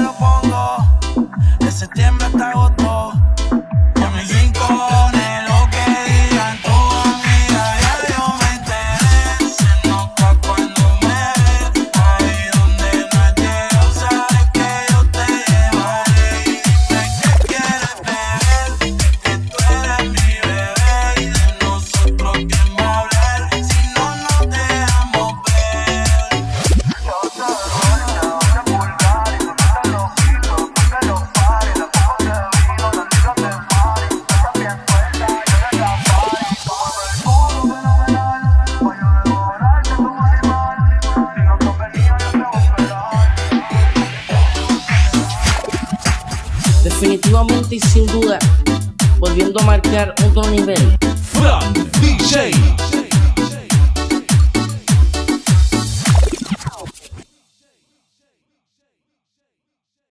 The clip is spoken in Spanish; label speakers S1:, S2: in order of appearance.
S1: lo pongo. De septiembre hasta agosto.
S2: definitivamente y sin duda, volviendo a marcar otro nivel.
S3: DJ.